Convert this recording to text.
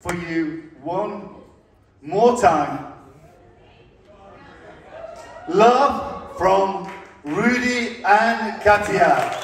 for you one more time. Love from Rudy and Katia.